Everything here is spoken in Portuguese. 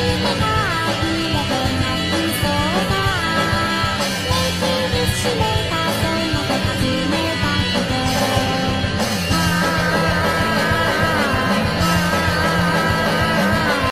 Música